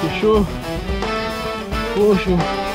Fechou? Poxa.